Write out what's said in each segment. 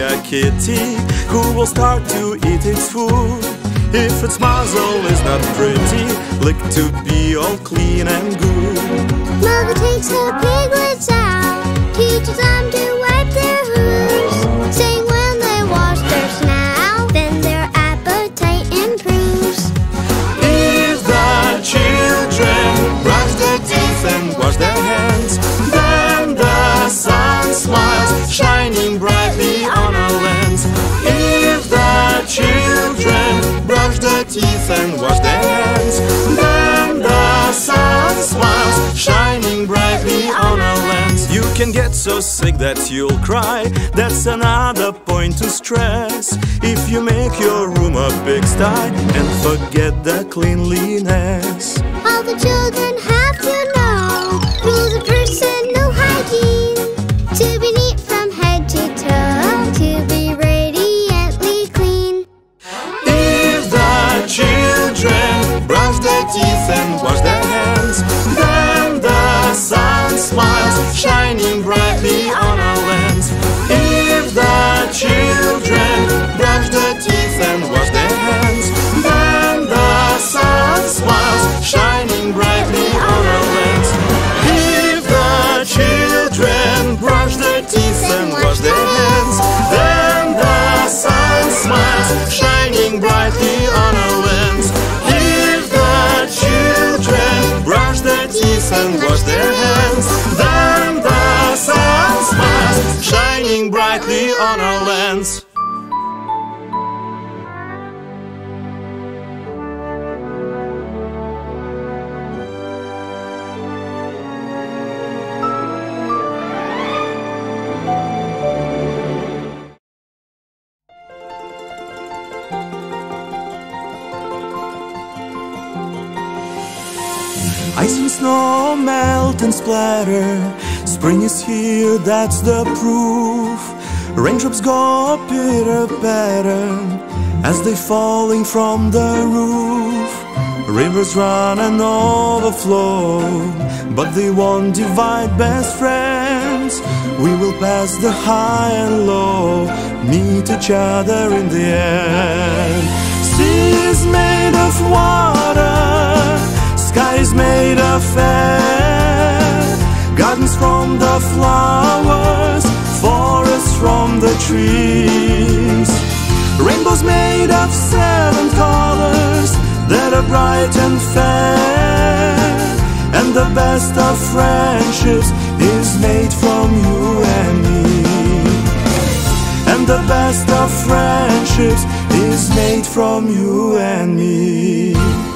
a kitty who will start to eat its food. If its muzzle is not pretty, lick to be all clean and good. Mother takes her piglets out, teaches them to teeth and wash their hands. Then the sun smiles, shining brightly on our lands. You can get so sick that you'll cry. That's another point to stress. If you make your room a pigsty and forget the cleanliness, all the children have. teeth and Ice and snow melt and splatter. Spring is here, that's the proof. Raindrops go pitter patter As they falling from the roof. Rivers run and overflow. But they won't divide best friends We will pass the high and low. Meet each other in the end Sea is made of water eyes made of fair gardens from the flowers, forests from the trees, rainbows made of seven colors that are bright and fair, and the best of friendships is made from you and me. And the best of friendships is made from you and me.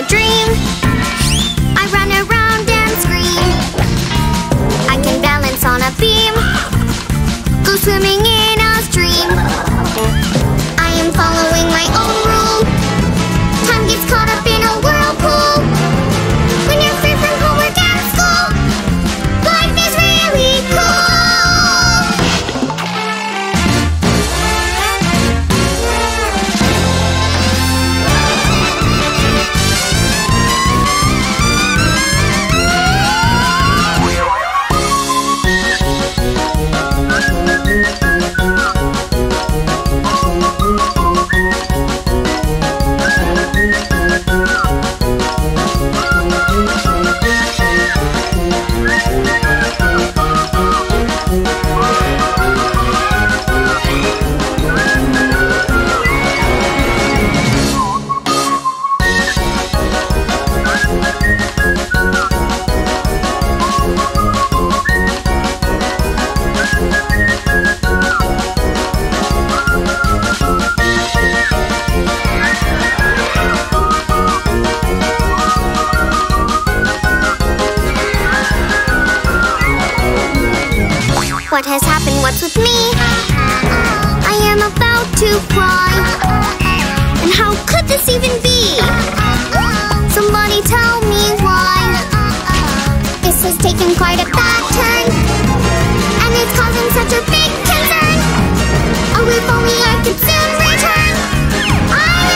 a dream. What has happened? What's with me? I am about to cry. And how could this even be? Somebody tell me why. This has taken quite a bad turn. And it's causing such a big concern. Oh, if only I could soon return. I'm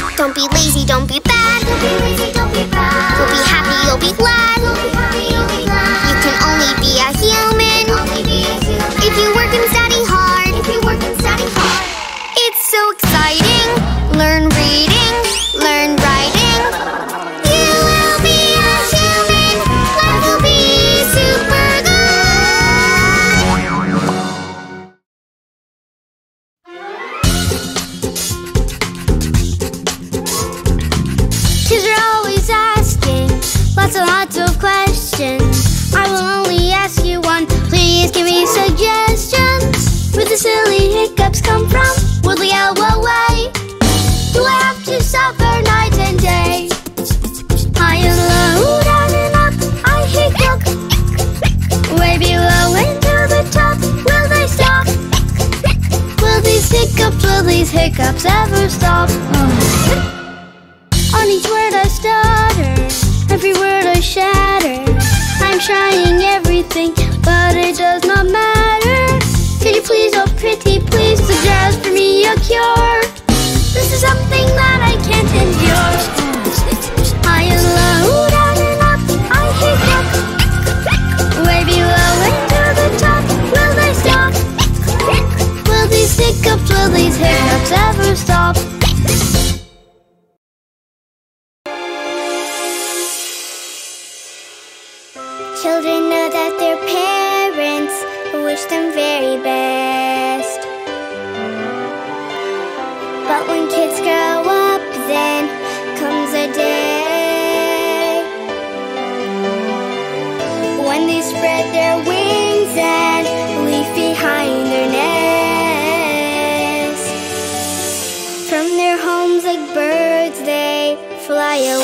live. Don't be lazy, don't be bad. Where the silly hiccups come from? Will the LOA? Do I have to suffer night and day? High and low, down and up, I hiccup. Way below and to the top, will they stop? Will these hiccups, will these hiccups ever stop? Uh. On each word I stutter, every word I shatter. I'm trying everything, but it does not matter. Cure? This is something that I can't endure. High and low, down and up, I hiccup. Way below and to the top, will they stop? Will these hiccups, will these hiccups ever stop? Fly